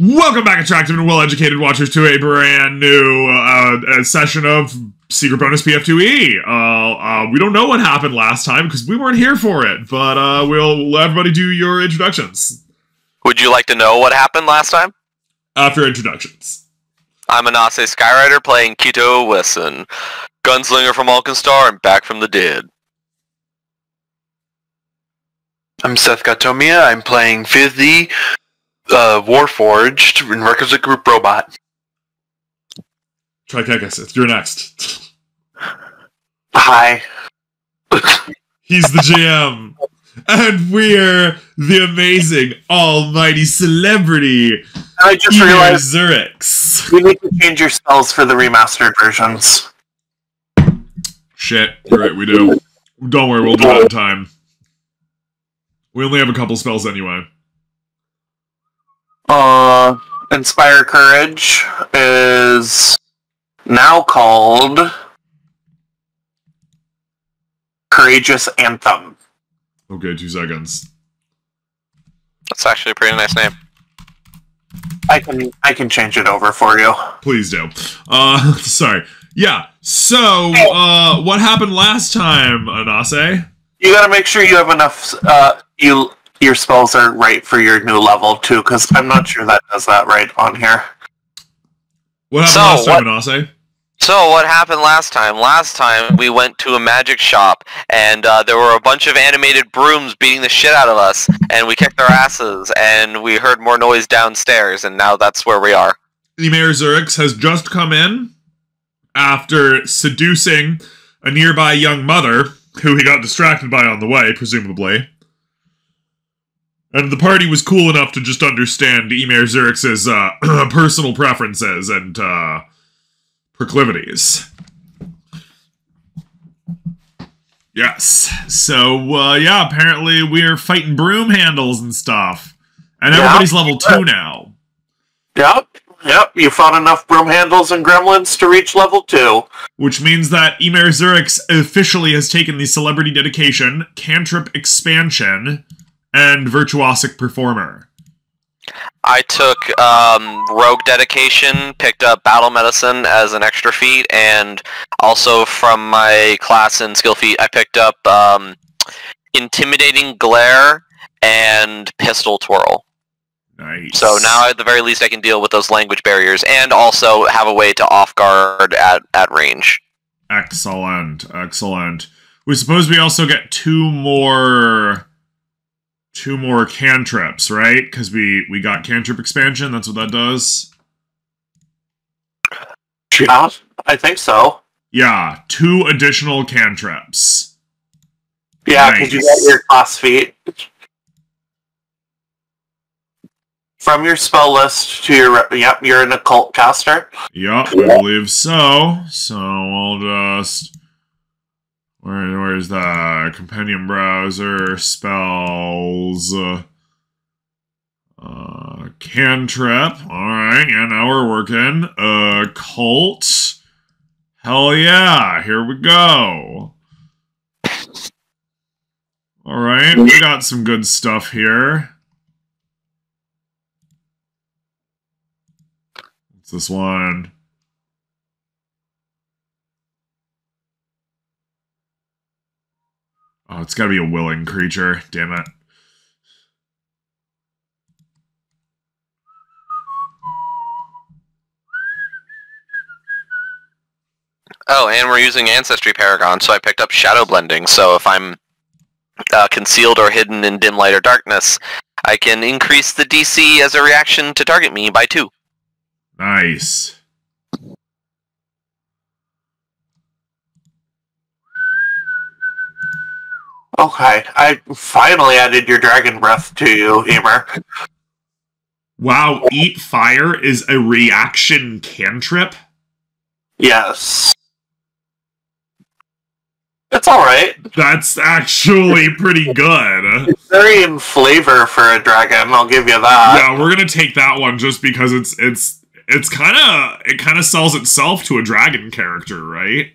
Welcome back, attractive and well-educated watchers, to a brand new uh, session of Secret Bonus PF2E. Uh, uh, we don't know what happened last time because we weren't here for it, but uh, we'll let everybody do your introductions. Would you like to know what happened last time? After introductions. I'm Anase Skyrider playing Kito Wesson, gunslinger from Alkenstar and back from the dead. I'm Seth Gatomia. I'm playing Fivthee, uh, Warforged in Requisite Group Robot. Trikegasith, you're next. Hi. He's the GM. and we're the amazing, almighty celebrity, I just Eber realized Zurix. we need to change your spells for the remastered versions. Shit, you're right, we do. Don't worry, we'll do that in time. We only have a couple spells anyway. Uh, Inspire Courage is now called Courageous Anthem. Okay, two seconds. That's actually a pretty nice name. I can I can change it over for you. Please do. Uh, sorry. Yeah, so, uh, what happened last time, Anase? You gotta make sure you have enough. Uh, you your spells are right for your new level too, because I'm not sure that does that right on here. What happened So, last time, what- Anase? So what happened last time? Last time we went to a magic shop and uh, there were a bunch of animated brooms beating the shit out of us and we kicked their asses and we heard more noise downstairs and now that's where we are. The Ymerzurix has just come in after seducing a nearby young mother who he got distracted by on the way, presumably. And the party was cool enough to just understand Ymerzurix's uh, personal preferences and uh, proclivities. Yes. So, uh, yeah, apparently we're fighting broom handles and stuff. And Yeah. everybody's level two now. Yep, yep. You found enough broom handles and gremlins to reach level two. which means that Ymerzurix officially has taken the Celebrity Dedication, Cantrip Expansion, and Virtuosic Performer. I took um, Rogue Dedication, picked up Battle Medicine as an extra feat, and also from my class in Skill Feat, I picked up um, Intimidating Glare and Pistol Twirl. Nice. So now at the very least I can deal with those language barriers and also have a way to off guard at, at range. Excellent, excellent. We suppose we also get two more... Two more cantrips, right? Because we, we got cantrip expansion, that's what that does? Yeah, I think so. Yeah, two additional cantrips. Yeah, because you Nice. got your class feat. From your spell list to your yep, you're an occult caster. Yup, I believe so. So I'll just where where's the compendium browser spells uh, uh cantrip. Alright, yeah, now we're working. Uh cult. Hell yeah, here we go. Alright, we got some good stuff here. What's this one? Oh, it's gotta be a willing creature. Damn it. Oh, and we're using Ancestry Paragon, so I picked up Shadow Blending. So if I'm uh, concealed or hidden in dim light or darkness, I can increase the DC as a reaction to target me by two. Nice. Okay, I finally added your dragon breath to you, Emer. Wow, Eat Fire is a reaction cantrip? Yes. It's alright. That's actually pretty good. It's very in flavor for a dragon, I'll give you that. Yeah, we're gonna take that one just because it's it's it's kind of it kind of sells itself to a dragon character, right?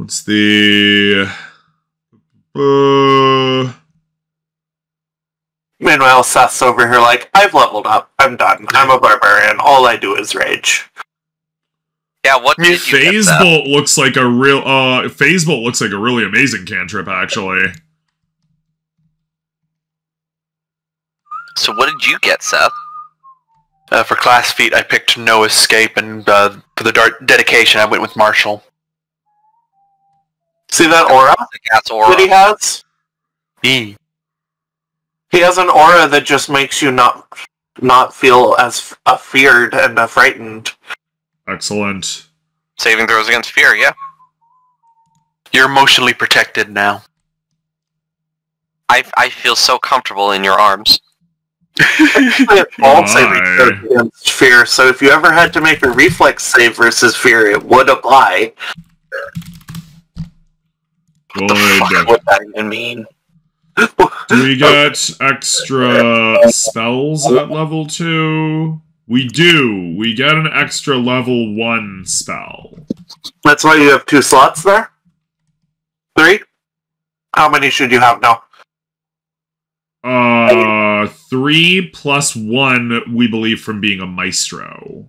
What's the. Uh, Meanwhile, Seth's over here like, I've leveled up. I'm done. I'm a barbarian. All I do is rage. Yeah, what did you get, Phase Seth? Bolt looks like a real. Uh, Phase Bolt looks like a really amazing cantrip, actually. So what did you get, Seth? Uh, for class feat, I picked No Escape, and uh, for the dart dedication, I went with Marshal. See that aura The cat's aura. that he has? E. He has an aura that just makes you not not feel as uh, feared and uh, frightened. Excellent. Saving throws against fear, yeah. You're emotionally protected now. I, I feel so comfortable in your arms. All saving throws against fear. So if you ever had to make a reflex save versus fear, it would apply. What the would that even mean? Do we get extra spells at level 2? We do. We get an extra level 1 spell. That's why you have two slots there. Three. How many should you have now? Uh, 3 plus 1, we believe, from being a maestro.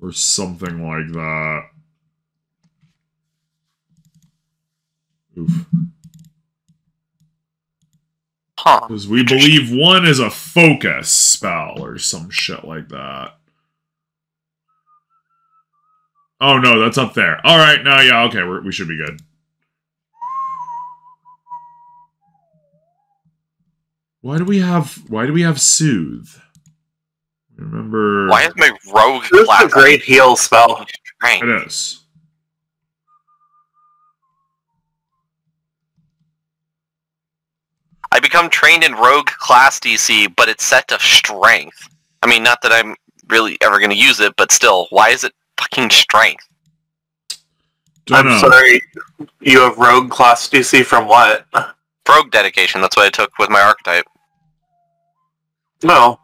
Or something like that. Oof. Huh. Because we believe one is a focus spell or some shit like that. Oh no, that's up there. All right, now yeah, okay, we're, we should be good. Why do we have? Why do we have soothe? Remember? Why is my rogue This is a great heal spell. It is. I become trained in rogue class DC, but it's set to strength. I mean, not that I'm really ever going to use it, but still, why is it fucking strength? Don't I'm know. sorry. You have rogue class DC from what? Rogue dedication, that's what I took with my archetype. No,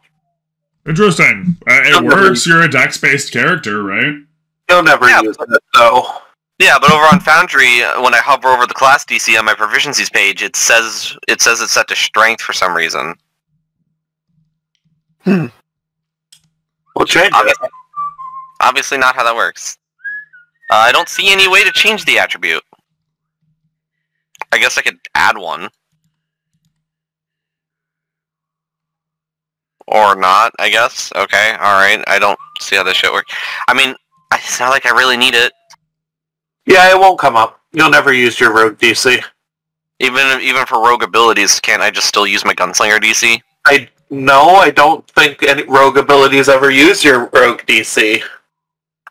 Interesting. Uh, it Don't works. You're a dex-based character, right? you'll never Yeah, use it though. Yeah, but over on Foundry, uh, when I hover over the class DC on my proficiencies page, it says it says it's set to strength for some reason. We'll change it. Obviously, obviously not how that works. Uh, I don't see any way to change the attribute. I guess I could add one. Or not, I guess. Okay, alright. I don't see how this shit works. I mean, I- it's not like I really need it. Yeah, it won't come up. You'll never use your rogue DC. Even even for rogue abilities, can't I just still use my gunslinger DC? I no, I don't think any rogue abilities ever use your rogue DC. Uh,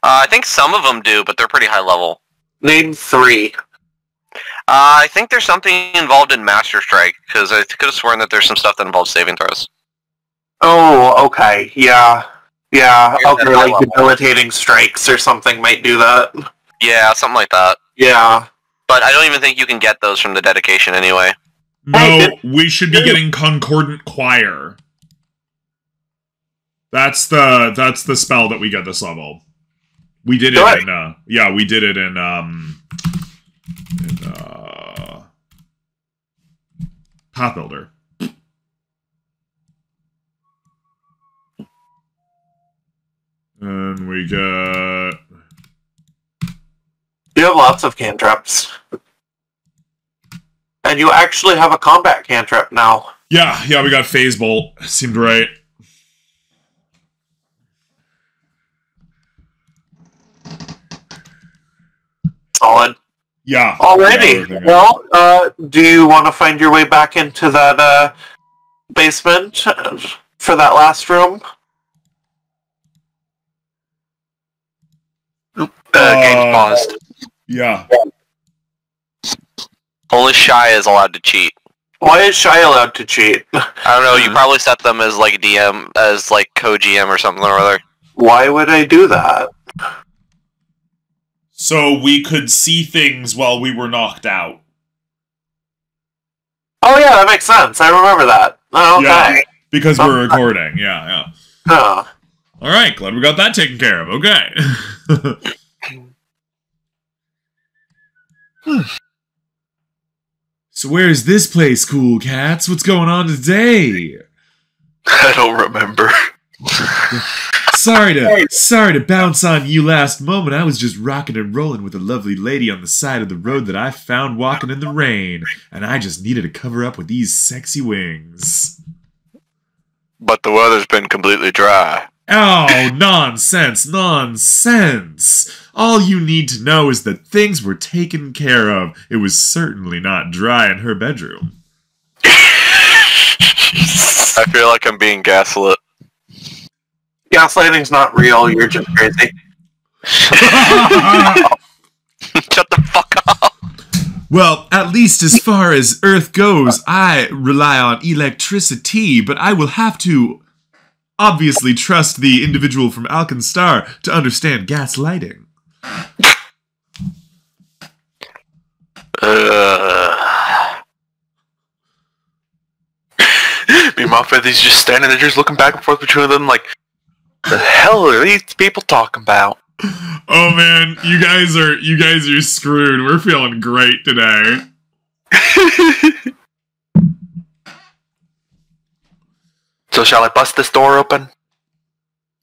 I think some of them do, but they're pretty high level. Name three. Uh, I think there's something involved in Master Strike, because I could have sworn that there's some stuff that involves saving throws. Oh, okay. Yeah. Yeah. Okay, like level. debilitating strikes or something might do that. Yeah, something like that. Yeah. But I don't even think you can get those from the dedication anyway. No, we should be getting concordant choir. That's the that's the spell that we get this level. We did it Good. in uh yeah, we did it in um in uh Pathbuilder. And we get You have lots of cantrips. And you actually have a combat cantrip now. Yeah, yeah, we got Phase Bolt. Seemed right. Solid. Yeah. Alrighty. Yeah, Well, uh, do you want to find your way back into that uh, basement uh, for that last room? Uh, Uh, game's paused. Yeah. Only Shy is allowed to cheat. Why is Shy allowed to cheat? I don't know, you probably set them as like DM, as like co-GM or something or other. Why would I do that? So we could see things while we were knocked out. Oh yeah, that makes sense. I remember that. Oh, Yeah. okay. Because we're recording. Yeah, yeah. Huh. All right, glad we got that taken care of. Okay. So where's this place, cool cats? What's going on today? I don't remember. Sorry to sorry to bounce on you last moment. I was just rocking and rolling with a lovely lady on the side of the road that I found walking in the rain, and I just needed to cover up with these sexy wings. But the weather's been completely dry. Oh, nonsense, nonsense. All you need to know is that things were taken care of. It was certainly not dry in her bedroom. I feel like I'm being gaslit. Gaslighting's not real. You're just crazy. Shut the fuck up. Well, at least as far as Earth goes, I rely on electricity, but I will have to obviously trust the individual from Alkenstar to understand gaslighting. Uh, Meanwhile, Feather's just standing there, just looking back and forth between them, like, the hell are these people talking about? Oh man, you guys are you guys are screwed. We're feeling great today. so shall I bust this door open?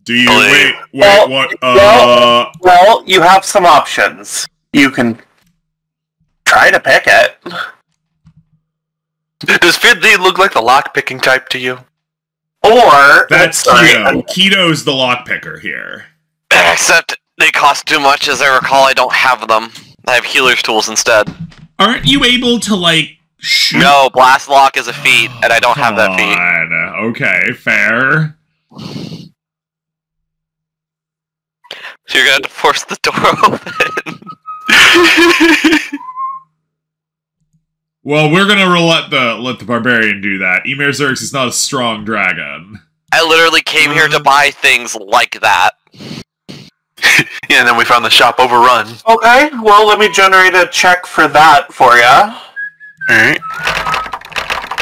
Do you Oh, wait wait well, what uh well- Well, you have some options. You can try to pick it. Does Fidley look like the lock-picking type to you? Or that's sorry, Kito. Kito's the lockpicker here. except they cost too much. As I recall, I don't have them. I have healer's tools instead. Aren't you able to like shoot No, blast lock is a feat, and I don't have that feat. God. Okay, fair. So you're gonna have to force the door open. Well, we're gonna let the let the barbarian do that. Ymerzurix is not a strong dragon. I literally came here to um, buy things like that. Yeah, and then we found the shop overrun. Okay, well, let me generate a check for that for you. Alright.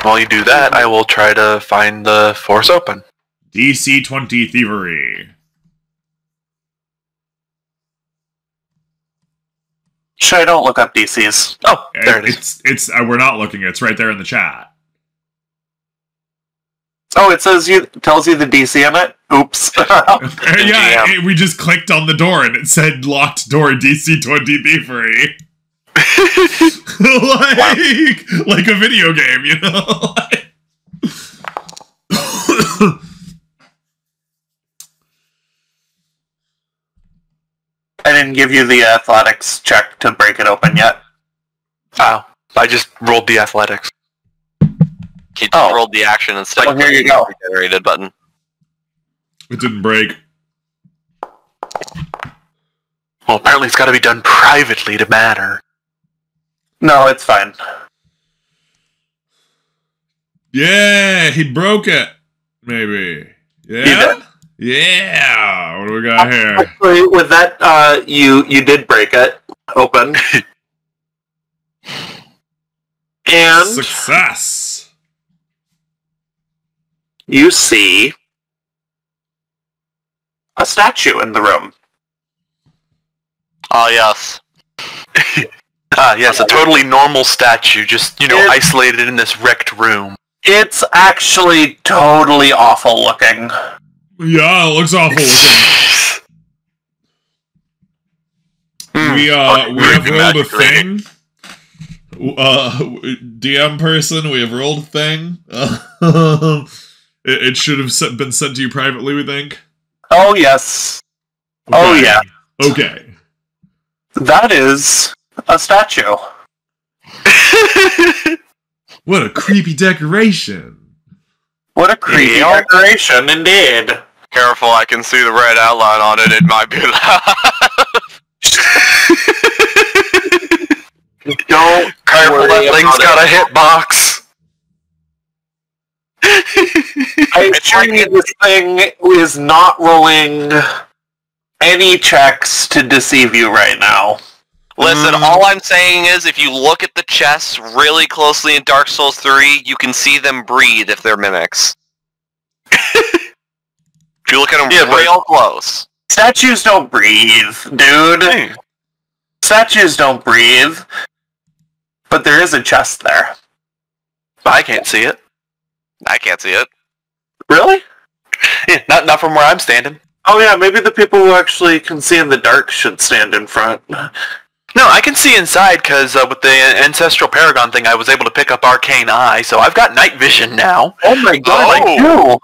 While you do that, I will try to find the force open. DC twenty thievery. Should I don't look up DCs? Oh, there it is. It's it's uh, we're not looking. It's right there in the chat. Oh, it says you tells you the DC in it. Oops. Yeah, it- we just clicked on the door and it said locked door DC twenty thievery. like like a video game, you know. I didn't give you the athletics check to break it open yet. Wow. I just rolled the athletics. He just Oh. rolled the action instead. Well, of here you go. the Generated button. it didn't break. Well, apparently it's got to be done privately to matter. No, it's fine. Yeah, he broke it. Maybe. Yeah. Yeah. What do we got here? Actually, with that, uh, you you did break it open, and Success. you see a statue in the room. Oh yes. Ah, yes, a totally normal statue, just, you know, It- isolated in this wrecked room. It's actually totally awful looking. Yeah, it looks awful looking. Hmm. We uh we have rolled a magic thing. Uh, DM person, we have rolled a thing. it, it should have been sent to you privately. We think. Oh yes, Oh, yeah. Okay. that is a statue. What a creepy decoration. What a creepy Yeah. decoration, indeed. Careful, I can see the red outline on it. It might be Don't Careful, worry that thing's about got it. a hitbox. I assure you, this thing is not rolling any checks to deceive you right now. Listen, Mm. all I'm saying is if you look at the chests really closely in Dark Souls 3, you can see them breathe if they're mimics. if you look at them Yeah, real close. Statues don't breathe, dude. Hey, Statues don't breathe. but there is a chest there. I can't see it. I can't see it. Really? Yeah, not not from where I'm standing. Oh yeah, maybe the people who actually can see in the dark should stand in front. No, I can see inside because uh, with the ancestral paragon thing, I was able to pick up arcane eye, so I've got night vision now. Oh my god, Oh.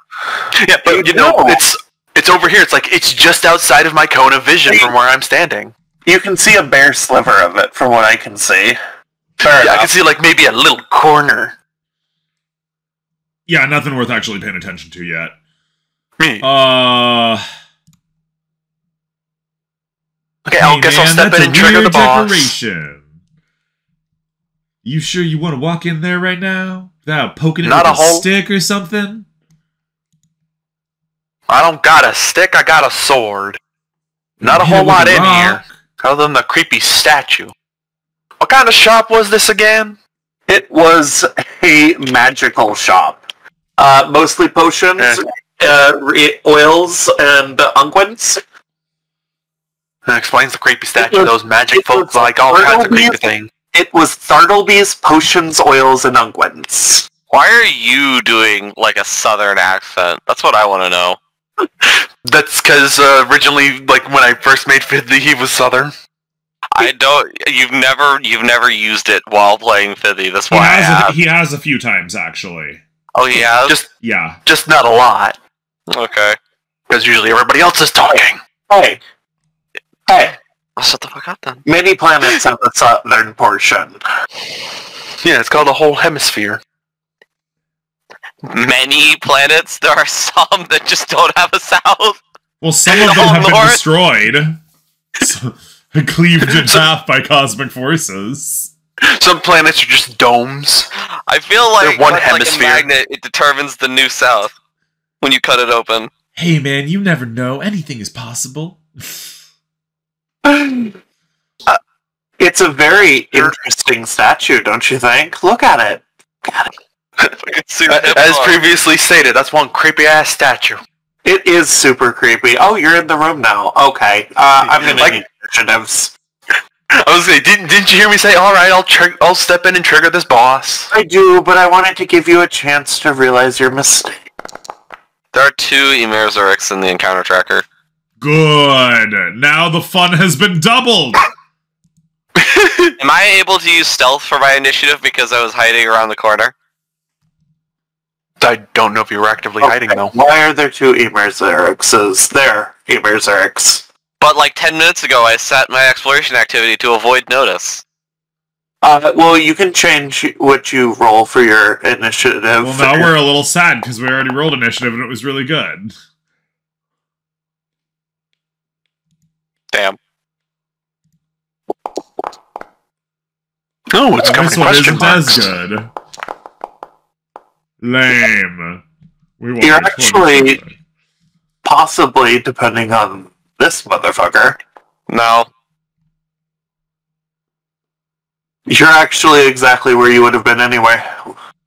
I do. Yeah, but You you know, know. it's it's over here. It's like it's just outside of my cone of vision from where I'm standing. You can see a bare sliver of it from what I can see. Fair Yeah, I can see like maybe a little corner. Yeah, nothing worth actually paying attention to yet. Me. Uh, Okay, I hey, guess I'll man, step that's in and a trigger the weird boss. decoration. You sure you want to walk in there right now without poking it Not with a a, whole- stick or something? I don't got a stick. I got a sword. Not a whole lot a in here, other than the creepy statue. What kind of shop was this again? It was a magical shop. Uh, mostly potions, Eh. uh, re- oils, and uh, unguents. That explains the creepy statue. was- Those magic it folks like all kinds of creepy things. It was Thartleby's potions, oils, and unguents. Why are you doing like a southern accent? That's what I want to know. That's because uh, originally, like when I first made Fidley, he was southern. I don't. You've never. You've never used it while playing Fivthee. That's He why I has, a, he has a few times actually. Oh, he has. Just, Yeah. just not a lot, okay. because usually everybody else is talking. Hey, hey, I'll shut the fuck up then. many planets have the southern portion. Yeah, it's called a whole hemisphere. Many planets. There are some that just don't have a south. Well, some of them have been destroyed. So, cleaved in half by cosmic forces. Some planets are just domes. I feel like They're one much hemisphere. like a magnet, it determines the new south when you cut it open. Hey man, you never know. Anything is possible. Uh, it's a very interesting statue, don't you think? Look at it. I can see the As previously stated, that's one creepy ass statue. It is super creepy. Oh, you're in the room now. Okay. Uh, I'm gonna Like- need initiatives. I was saying, didn't didn't you hear me say, "All right, I'll tr- I'll step in and trigger this boss"? I do, but I wanted to give you a chance to realize your mistake. There are two Ymerzurixes in the encounter tracker. Good. Now the fun has been doubled. Am I able to use stealth for my initiative because I was hiding around the corner? I don't know if you were actively hiding though. Why are there two Ymerzurixes? There, Ymerzurix. But like 10 minutes ago, I set my exploration activity to avoid notice. Uh, well, you can change what you roll for your initiative. Well, now we're a little sad because we already rolled initiative and it was really good. Damn. Oh, it's And coming this in one question isn't marks. as good. Lame. We won't You're actually- possibly, depending on this motherfucker, No. you're actually exactly where you would have been anyway.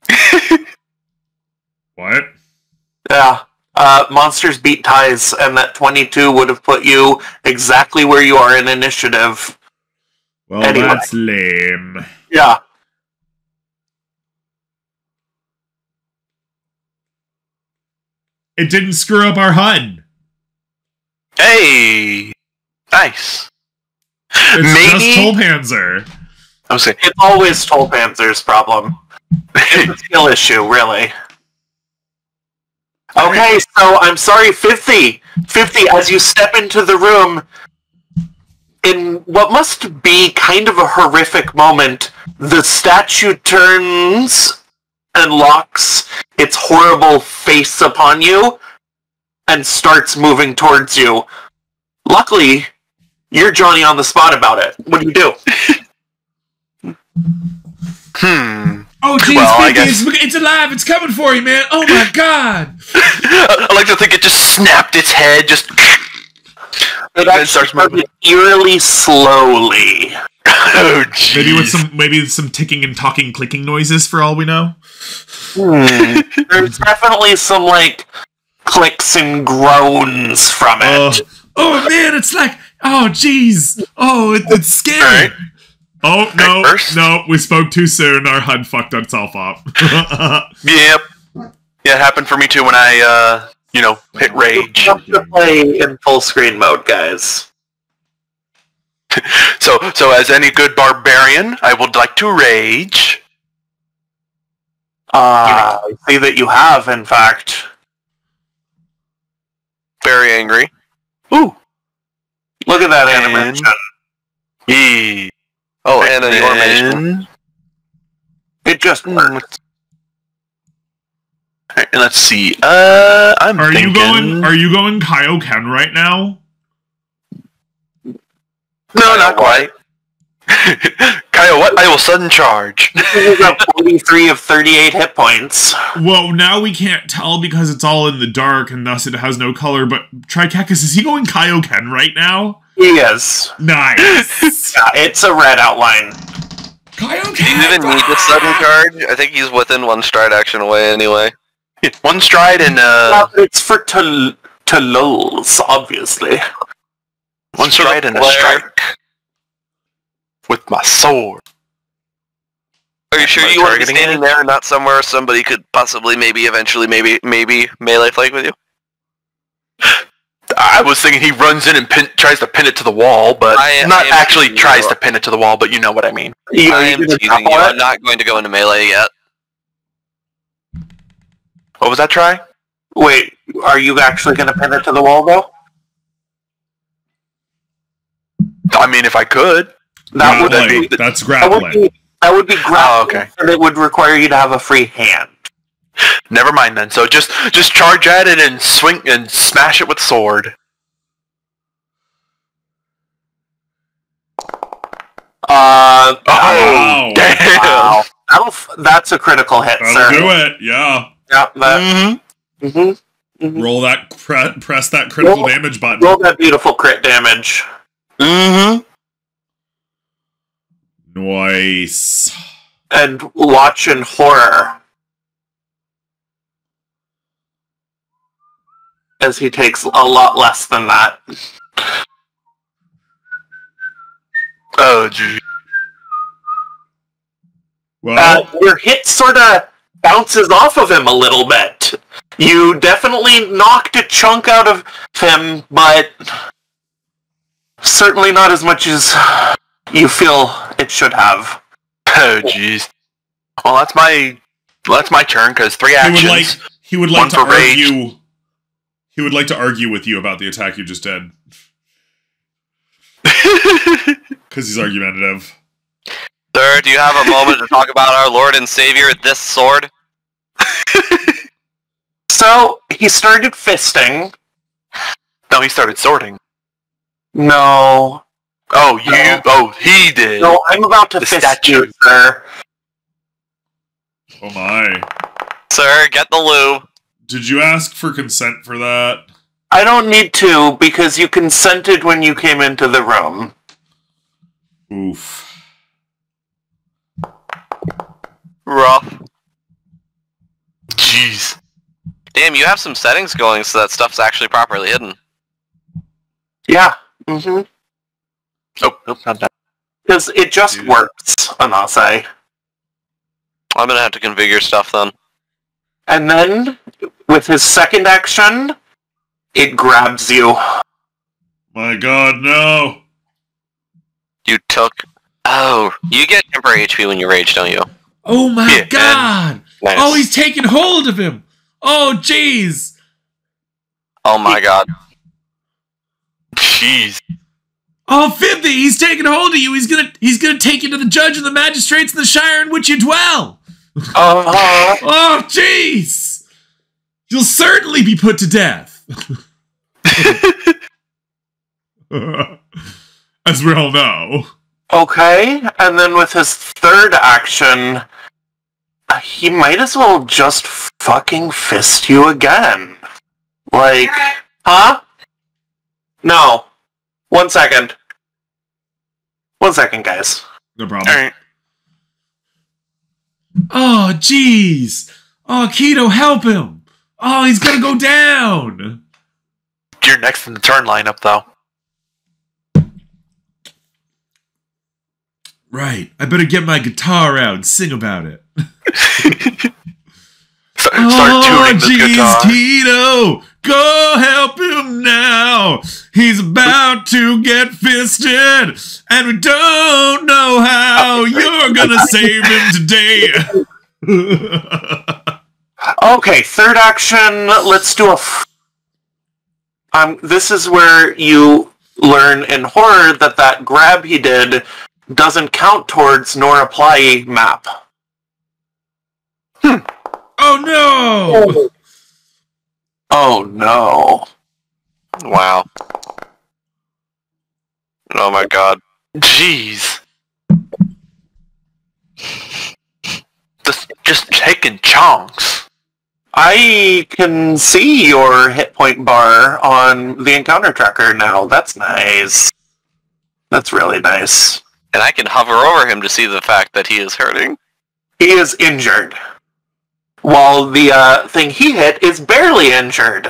What? Yeah. Uh, monsters beat ties, and that 22 would have put you exactly where you are in initiative. Well, Anyway. that's lame. Yeah. It didn't screw up our HUD. Hey, nice. It's Maybe- just Tolpanzer. I was saying, It's always Tolpanzer's problem. It's a skill issue, really. Okay, so I'm sorry, Fivthee. Fivthee, as you step into the room, in what must be kind of a horrific moment, the statue turns and locks its horrible face upon you and starts moving towards you. Luckily, you're Johnny on the spot about it. What do you do? hmm. Oh, jeez, Well, it's alive. It's coming for you, man. Oh my god. I like to think it just snapped its head, just. It then actually starts moving. started eerily slowly. Oh, jeez. Maybe with some maybe some ticking and talking clicking noises for all we know. There's definitely some like clicks and groans from it. oh man, it's like oh jeez. Oh, it, it's scary. Alright. Oh no, no, we spoke too soon. Our HUD fucked itself up. Yep. Yeah, it happened for me too when I, uh, you know, hit rage. You have to play in full screen mode, guys. So, so as any good barbarian, I would like to rage. Uh, I see that you have, in fact. Very angry. Ooh. Look at that And- animation. Yeah. Oh, and a your mage. And, It just worked. Let's- Alright, let's see. Uh, I'm are thinking. you going? Are you going Kaioken right now? No, not quite. Kyle, what? I will sudden charge. He's 43 of 38 hit points. Well, now we can't tell because it's all in the dark and thus it has no color. But Trikekis, is he going Kaioken right now? He is. Nice. Yeah, it's a red outline. Do you even need the sudden charge? I think he's within one stride action away anyway. One stride and uh, Well, it's for to to lulls, obviously. one stride and a Flare. strike with my sword. Are you sure you want to be standing there and not somewhere somebody could possibly, maybe, eventually, maybe, maybe melee flank with you? I was thinking he runs in and pin, tries to pin it to the wall, but I not I actually tries you. to pin it to the wall. But you know what I mean. You, I am teasing you. I'm not going to go into melee yet. What was that try? Wait, are you actually going to pin it to the wall, though? I mean, if I could. That would Grappling. be That's that would grappling. be that would be grappling, Oh, okay. and it would require you to have a free hand. Never mind then. So just just charge at it and swing and smash it with sword. Uh, Oh, Wow. damn! wow. That'll that's a critical hit, That'll sir. do it. Yeah. Yeah, that. Mm-hmm. mhm. Roll that. Pre- press that critical Roll- damage button. Roll that beautiful crit damage. Mm-hmm. Nice. and watch in horror as he takes a lot less than that. Oh, gee. Well, Uh, your hit sort of bounces off of him a little bit. You definitely knocked a chunk out of him, but certainly not as much as you feel it should have. Oh, jeez. Well, that's my that's my turn because three actions. he would like. He would like to for rage. argue. He would like to argue with you about the attack you just did because he's argumentative. Sir, do you have a moment to talk about our Lord and Savior, this sword? So he started fisting. no, he started sorting. No, Oh, you? No. Oh, he did. no, I'm about to The fist statue. you, sir. Oh my! Sir, get the lube. Did you ask for consent for that? I don't need to because you consented when you came into the room. Oof. Rough. Jeez. Damn, you have some settings going so that stuff's actually properly hidden. Yeah. Mm-hmm. Oh, nope, not that. Because it just Dude. works, Anase. I'm gonna have to configure stuff then. And then, with his second action, it grabs you. My God, no! You took. Oh, you get temporary HP when you rage, don't you? Oh my Yeah, God! Nice. Oh, he's taking hold of him. Oh, jeez. Oh my god. Jeez. Oh, Fivthee, he's taking hold of you. He's gonna, he's gonna take you to the judge and the magistrates in the shire in which you dwell. Uh-huh. Oh, jeez! You'll certainly be put to death. As we all know. Okay, and then with his third action, he might as well just fucking fist you again. Like, huh? No. One second. One second, guys. No problem. Alright. Oh, jeez. Oh, Kito, help him. Oh, he's gonna go down. You're next in the turn lineup, though. Right. I better get my guitar out and sing about it. Start, oh, start tuning the jeez. Tito, go help him now. He's about to get fisted, and we don't know how you're gonna save him today. Okay, third action. Let's do a. F- um, this is where you learn in horror that that grab he did doesn't count towards nor apply map. Hmm. oh no! Oh. oh no! Wow. Oh my god. Jeez. Just, just taking chunks. I can see your hit point bar on the encounter tracker now. That's nice. That's really nice. And I can hover over him to see the fact that he is hurting. He is injured. While the uh, thing he hit is barely injured.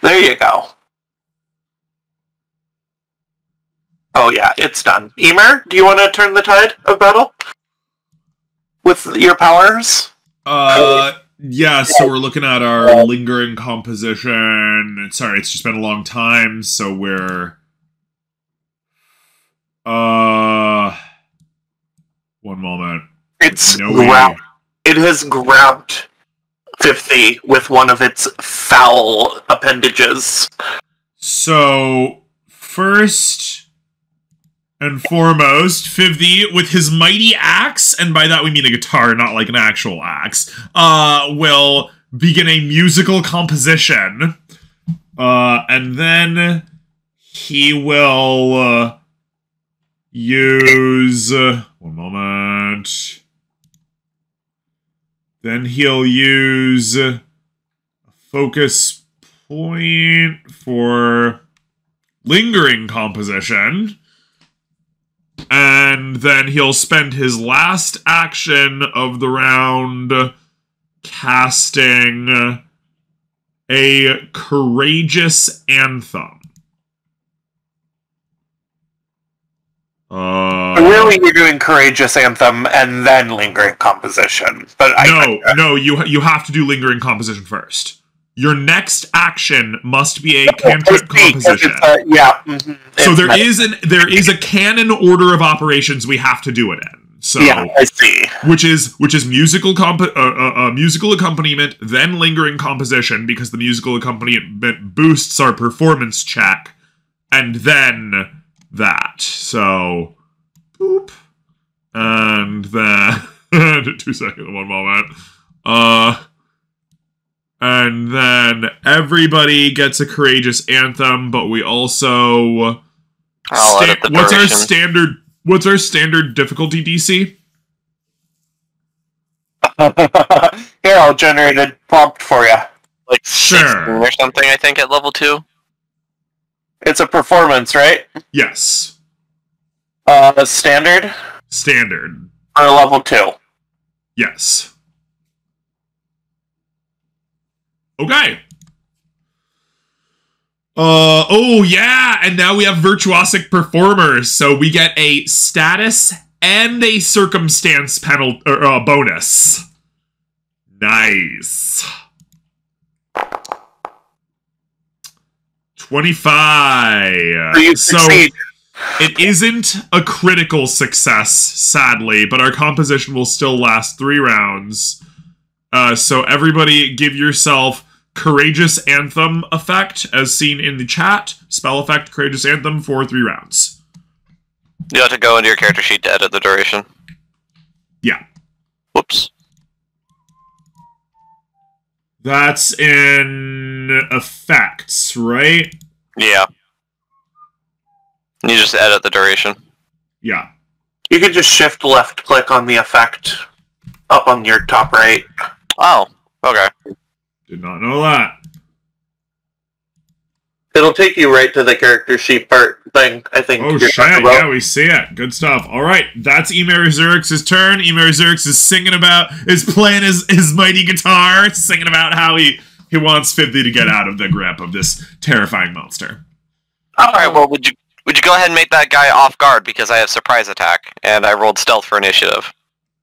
There you go. Oh yeah, it's done. Emer, do you want to turn the tide of battle? With your powers? Uh, yeah. So we're looking at our lingering composition. Sorry, it's just been a long time. So we're uh, one moment. It's No grabbed. It has grabbed Fivthee with one of its foul appendages. So, first and foremost, Fivthee, with his mighty axe, and by that we mean a guitar, not like an actual axe, uh, will begin a musical composition. Uh, and then he will uh, use. Uh, one moment. Then he'll use a focus point for lingering composition. And then he'll spend his last action of the round casting a courageous anthem. Uh, really, you're doing Courageous Anthem and then Lingering Composition. But I, no, no, you you have to do lingering composition first. Your next action must be a cantrip composition. uh, yeah. mhm. So It's there is an there is a canon order of operations we have to do it in. So Yeah, I see. which is which is musical comp uh, uh, uh, musical accompaniment, then lingering composition because the musical accompaniment boosts our performance check, and then that. So, boop, and then two seconds, one moment. Uh, and then everybody gets a courageous anthem, but we also sta- what's our standard? What's our standard difficulty DC? Here, I'll generate a prompt for you. like Sure. or something, I think, at level 2. It's a performance, right? Yes, Uh, standard standard. or level two. Yes. Okay. Uh oh yeah, and now we have virtuosic performers, so we get a status and a circumstance penalty or uh, bonus. Nice. 25. So So it isn't a critical success, sadly, but our composition will still last three rounds. Uh, so everybody give yourself Courageous Anthem effect, as seen in the chat. Spell effect, Courageous Anthem for three rounds. You have to go into your character sheet to edit the duration. Yeah. Whoops. That's in effects, right? Yeah. You just edit the duration. Yeah. You could just shift left click on the effect up on your top right. Oh, okay. Did not know that. It'll take you right to the character sheet part thing, I think. Oh shit, yeah, we see it. Good stuff. Alright, that's Ymerzurix's turn. Ymerzurix is singing about is playing his, his mighty guitar, singing about how he, he wants Fivthee to get out of the grip of this terrifying monster. Alright, well, would you would you go ahead and make that guy off guard because I have surprise attack and I rolled stealth for initiative.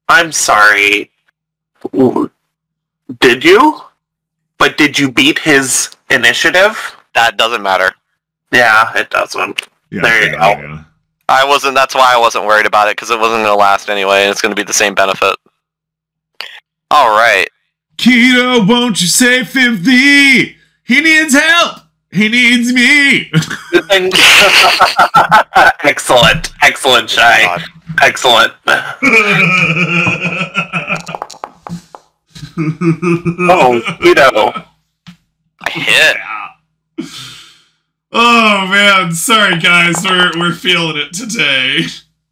I'm sorry. Did you? But did you beat his initiative? That doesn't matter. Yeah, it doesn't. Yeah, There you yeah, go. yeah. I wasn't. That's why I wasn't worried about it because it wasn't going to last anyway, and it's going to be the same benefit. All right. Kito, won't you say 50? He needs help. He needs me. Excellent, excellent, Shy. God. Excellent. Oh, you know. I hit. Yeah. Oh man, sorry guys, we're we're feeling it today.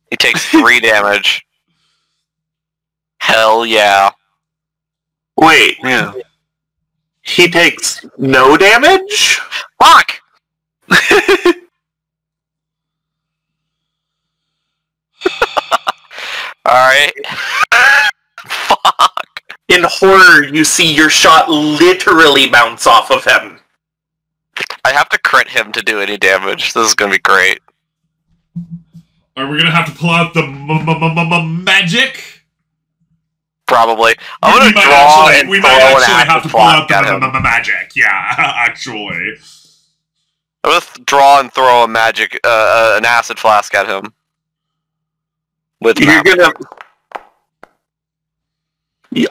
He takes three damage. Hell yeah. Wait, Yeah. he takes no damage? Fuck! Alright. Fuck. In horror, you see your shot literally bounce off of him. I have to crit him to do any damage. This is gonna be great. Are we gonna have to pull out the m- m- m- m- m- magic? Probably. I'm we gonna might draw actually, and we throw might an actually have acid to pull out flask the magic. Yeah, actually. I'm gonna th- draw and throw a magic, uh, uh, an acid flask at him. With You're gonna.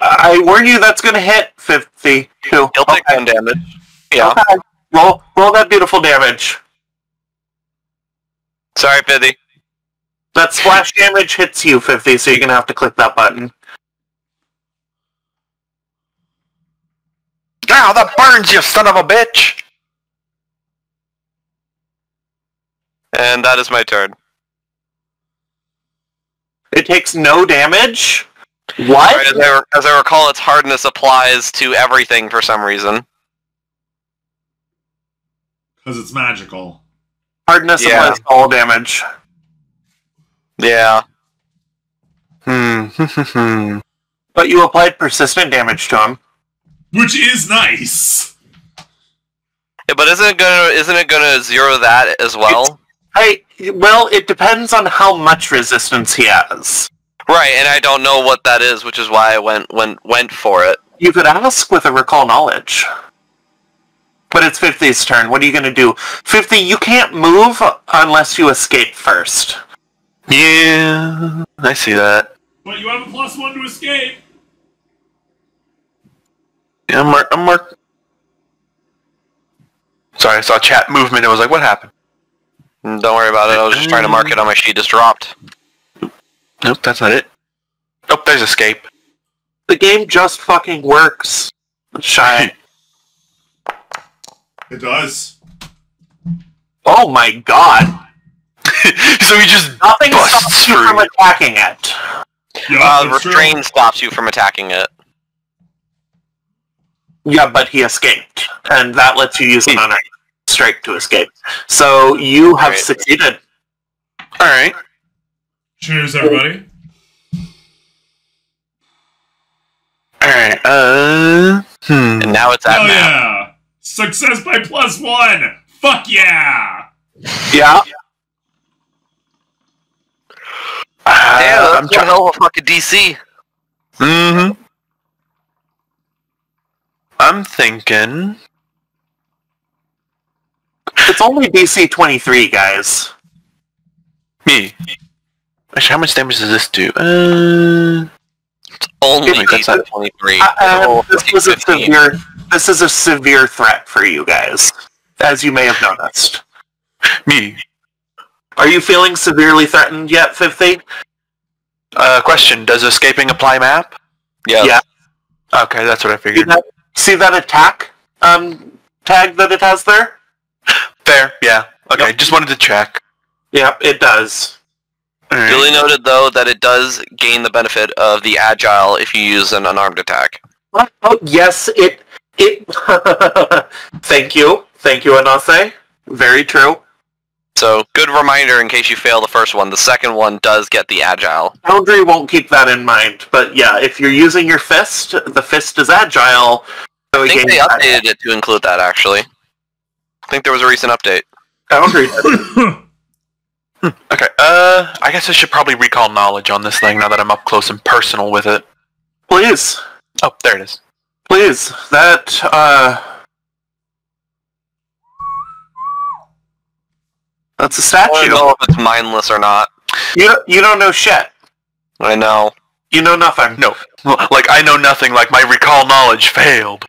I warn you, that's gonna hit 52. He'll take Okay. one damage. Yeah. Okay. Roll, roll that beautiful damage. Sorry, Fiddy. That splash damage hits you 50, so you're gonna have to click that button. Ow, that burns you, son of a bitch! And that is my turn. It takes no damage. Right, What? as, I, as I recall, its hardness applies to everything for some reason. Because it's magical. Hardness Yeah. applies to all damage. Yeah. Hmm. But you applied persistent damage to him. Which is nice. Yeah, but isn't it gonna isn't it gonna zero that as well? Hey, well, it depends on how much resistance he has. Right, and I don't know what that is, which is why I went went went for it. You could ask with a recall knowledge. But it's 50's turn. What are you going to do? 50, you can't move unless you escape first. Yeah, I see that. But you have a plus one to escape. Yeah, I'm mark. I'm mark. Sorry, I saw chat movement. I was like, what happened? Mm, Don't worry about it. I was just trying to mark it on my sheet. Just dropped. Nope, that's not it. Oh, there's escape. The game just fucking works. Shy. It does. oh my god. so he just Nothing busts stops you through. from attacking it. Yeah, Uh, that's true. stops you from attacking it. Yeah, but he escaped. And that lets you use an honor strike to escape. So you have Right. succeeded. All right. Cheers, everybody. All right. Uh. Hmm. And now it's at Oh yeah! Success by plus one! Fuck yeah! Yeah. Uh, Damn, I'm that's one trying. hell of a fucking DC. Mm-hmm. I'm thinking. It's only DC 23, guys. Me. Actually, how much damage does this do? Uh. Only It's- DC that's- 23. Uh, Oh, uh, this was a severe. This is a severe threat for you guys, as you may have noticed. Me. Are you feeling severely threatened yet, 50? Uh. Question: Does escaping apply map? Yeah. Yeah. Okay, that's what I See figured. that, see that attack um, tag that it has there? Fair. Yeah. Okay. Yep. Just wanted to check. Yep, it does. All right. Duly noted, though, that it does gain the benefit of the agile if you use an unarmed attack. What? Oh, yes, it. it. Thank you. Thank you, Anase. Very true. So, good reminder in case you fail the first one. The second one does get the agile. Foundry won't keep that in mind, but yeah, if you're using your fist, the fist is agile. So I it think they that. updated it to include that, actually. I think there was a recent update. Foundry. Okay, uh, I guess I should probably recall knowledge on this thing now that I'm up close and personal with it. Please, Oh, there it is. please. That uh, that's a I don't statue. know if it's mindless or not. You you don't know shit. I know. You know nothing. No, like I know nothing. Like my recall knowledge failed.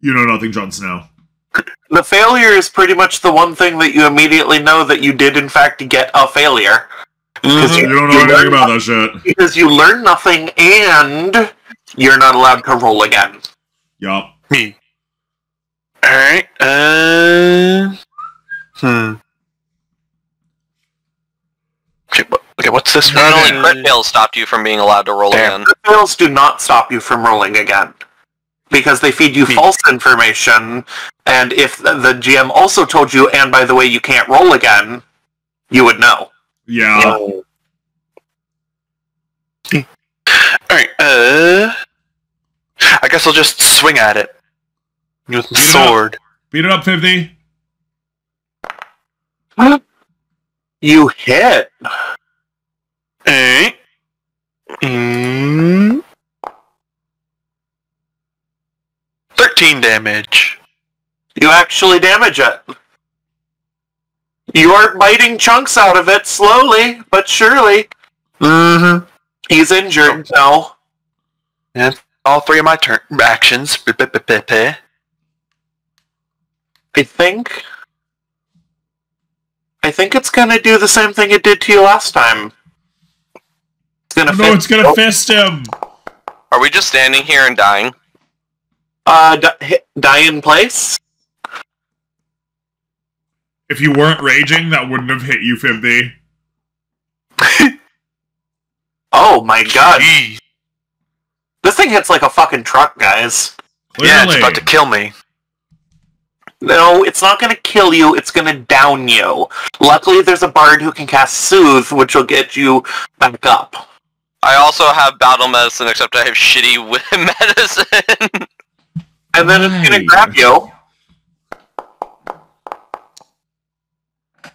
You know nothing, Jon Snow. The failure is pretty much the one thing that you immediately know that you did in fact get a failure. Because You don't know anything about that shit. Because you learn nothing and you're not allowed to roll again. Yup. Me. All right. Uh. Hmm. Okay. What, okay. What's this Not one? only crit fails stopped you from being allowed to roll Damn. again. The fails do not stop you from rolling again. Because they feed you Hmm. false information, and if the the GM also told you, and by the way, you can't roll again, you would know. Yeah. All right. Uh. I guess I'll just swing at it with the Beat it sword. Beat it up, 50. You hit. Alright. Mm. 13 damage. You actually damage it. You are biting chunks out of it slowly, but surely. Mm-hmm. He's injured now. All three of my turn actions. I think. I think it's gonna do the same thing it did to you last time. It's gonna No, it's gonna fist him. Are we just standing here and dying? uh di- die in place. If you weren't raging, that wouldn't have hit you, 50. Oh my god, Jeez. this thing hits like a fucking truck, guys. Yeah, it's about to kill me. No, it's not gonna kill you. It's gonna down you. Luckily, there's a bard who can cast soothe, which will get you back up. I also have battle medicine, except I have shitty medicine. And then it's gonna grab you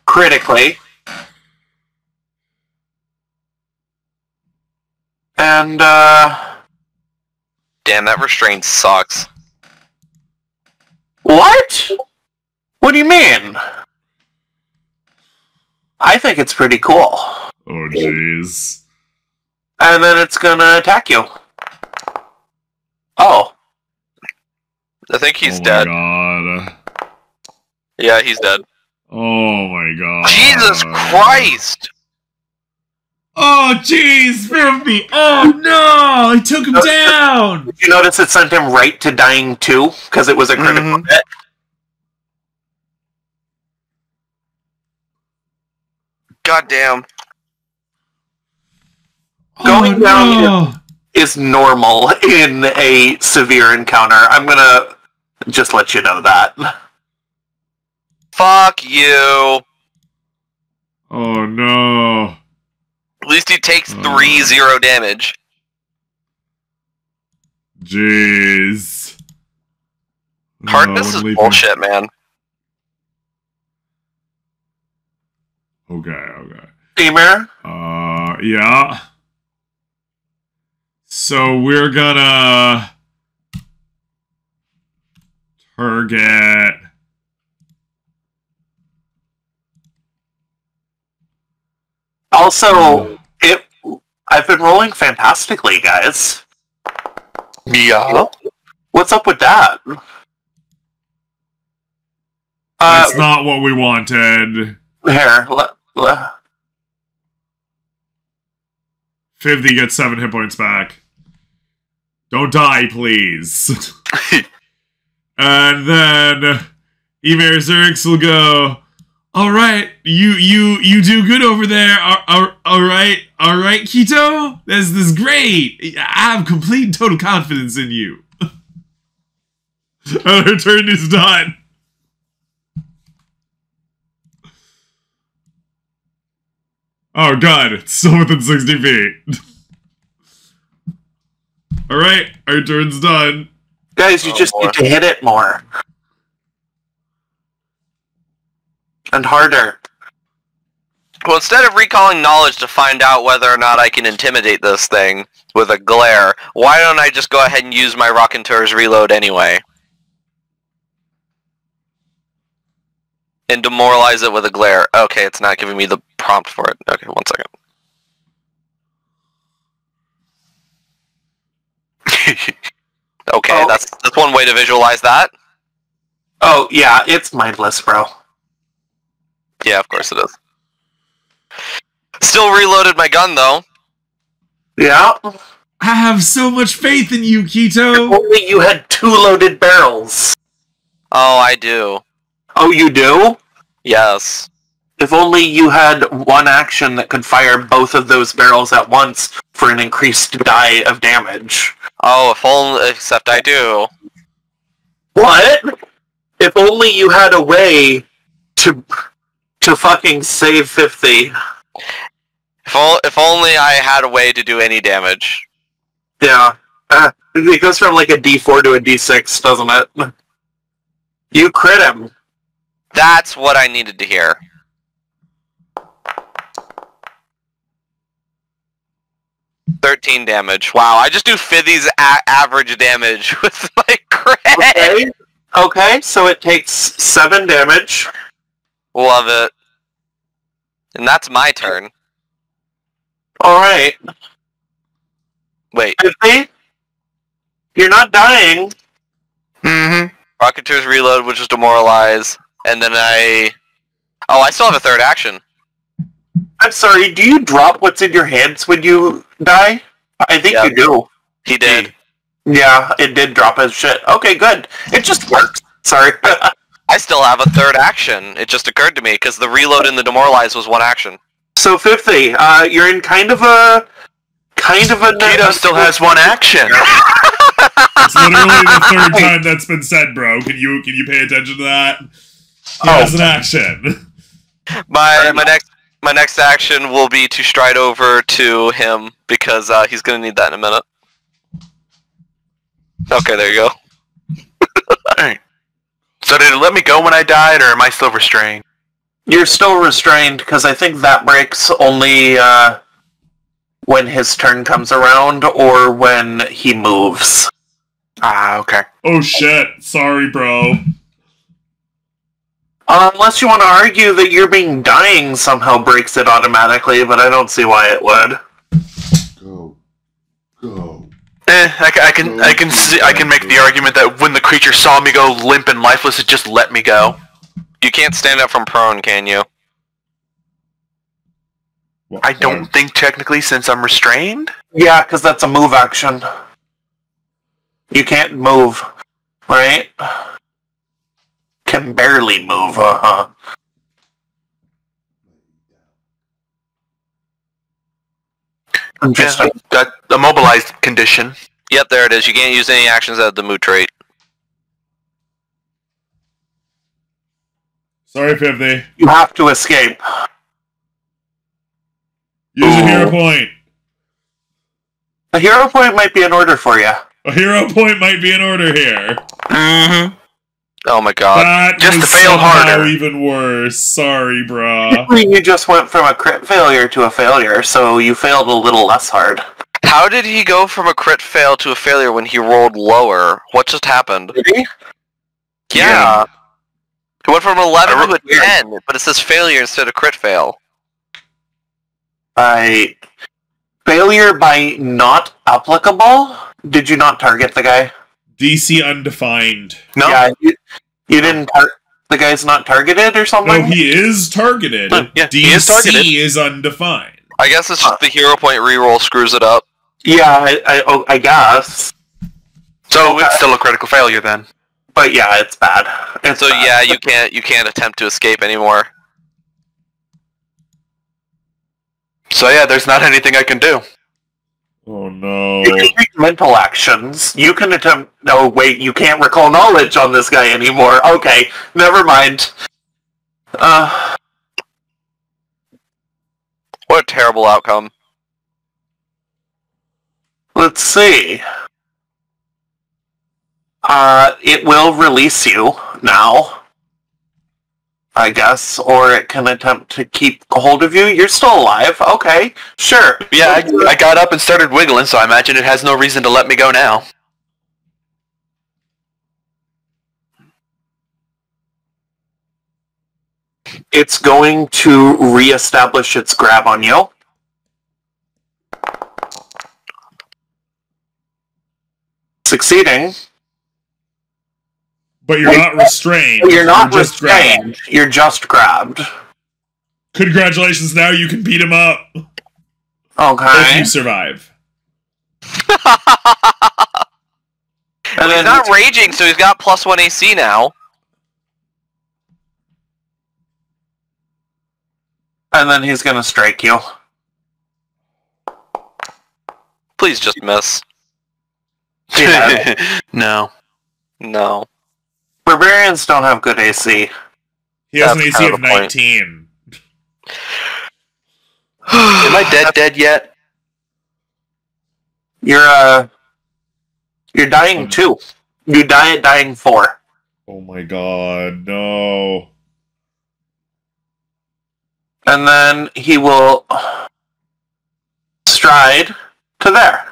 critically. And uh Damn, that restraint sucks. What? What do you mean? I think it's pretty cool. Oh, jeez. And then it's gonna attack you. Oh, I think he's oh dead. my god. Yeah, he's dead. Oh my god. Jesus Christ! Oh, jeez, 50. Oh, no. I took him down. did you notice it sent him right to dying too? Because it was a critical Mhm. hit. God damn. Going oh, down is normal in a severe encounter. I'm gonna just let you know that. Fuck you. Oh, no. At least he takes Oh. three zero damage. Jeez. Hardness No, is when leaving- bullshit, man. Okay, okay. Femur, Uh, yeah. So we're gonna target. also, it. I've been rolling fantastically, guys. Yeah. What's up with that? Uh, That's not what we wanted. here, let, let, 50 gets 7 hit points back. Don't die, please. and then Ymerzurix will go, Alright, you you you do good over there. Alright, alright, Kito? This, this is great. I have complete and total confidence in you. and her turn is done. Oh god, it's still within 60 feet. Alright, our turn's done. guys, you Oh, just boy. need to hit it more and harder. Well, instead of recalling knowledge to find out whether or not I can intimidate this thing with a glare, why don't I just go ahead and use my Raconteur's reload anyway? And demoralize it with a glare. Okay, it's not giving me the prompt for it. Okay, one second. Okay, Oh. that's that's one way to visualize that. Oh yeah, it's mindless, bro. Yeah, of course it is. Still reloaded my gun though. Yeah. I have so much faith in you, Kito. If only you had two loaded barrels. Oh, I do. Oh, you do? Yes. If only you had one action that could fire both of those barrels at once for an increased die of damage. Oh, if only except I do. What? If only you had a way to to fucking save 50. If, o- if only I had a way to do any damage. Yeah. Uh, it goes from like a D4 to a D6, doesn't it? You crit him. That's what I needed to hear. Thirteen damage. Wow, I just do Fivthee's a- average damage with my crit. Okay. Okay, so it takes 7 damage. Love it. And that's my turn. Alright. Wait, 50? You're not dying. mm-hmm. Raconteur's reload, which is demoralize, and then I. Oh, I still have a third action. I'm sorry, do you drop what's in your hands when you die? I think Yeah. you do. He did. Yeah, it did drop his shit. Okay, good. It just works. Sorry. I still have a third action. It just occurred to me because the reload and the demoralize was one action. so 50, uh, you're in kind of a... Kind of a... Kito still has one action. It's literally the third time that's been said, bro. Can you can you pay attention to that? He Oh. has an action. My my next my next action will be to stride over to him because uh, he's gonna need that in a minute. Okay, there you go. Alright. So did it let me go when I died, or am I still restrained? You're still restrained, because I think that breaks only, uh... When his turn comes around, or when he moves. Ah, okay. Oh shit! Sorry, bro. Uh, unless you want to argue that you're being dying somehow breaks it automatically, but I don't see why it would. Go. Go. Eh, I, I can, I can, see, I can make the argument that when the creature saw me go limp and lifeless, it just let me go. You can't stand up from prone, can you? Well, I don't think technically, since I'm restrained. Yeah, because that's a move action. You can't move, right? Can barely move, uh huh. Yeah, got the mobilized condition. Yep, there it is. You can't use any actions out of the move trait. Sorry, Fifty. You have to escape. Use a hero point. A hero point might be in order for you. A hero point might be in order here. Mm-hmm. Oh my god. That just was to fail somehow harder. even worse. Sorry, bro. You just went from a crit failure to a failure, so you failed a little less hard. How did he go from a crit fail to a failure when he rolled lower? What just happened? Did he? Yeah. He went from 11 to a wrote- 10, but it says failure instead of crit fail. By failure by not applicable? Did you not target the guy? DC undefined. No, Yeah, you, you didn't tar- the guy's not targeted or something? No, he is targeted. Huh, yeah, DC he is targeted. is undefined. I guess it's just the hero point reroll screws it up. yeah, I, I, oh, I guess. so it's uh, still a critical failure then. But yeah, it's bad. It's So bad. yeah, you can't you can't attempt to escape anymore. So yeah, there's not anything I can do. Oh no. You can take mental actions. You can attempt. No, wait, you can't recall knowledge on this guy anymore. Okay, never mind. Uh, What a terrible outcome. let's see. Uh, it will release you now. I guess, or it can attempt to keep hold of you. You're still alive. Okay, sure. Yeah, I, I got up and started wiggling, so I imagine it has no reason to let me go now. It's going to reestablish its grab on you. Succeeding. But you're not restrained. You're not just grabbed. restrained. You're just grabbed. Congratulations! Now you can beat him up Okay. if you survive. And he's not raging, so he's got plus one AC now. and then he's gonna strike you. Please just miss. Yeah. no. No. Barbarians don't have good AC. He has an AC of of 19. Am I dead dead yet? You're uh you're dying two. You die at dying four. Oh my god, no. And then he will stride to there.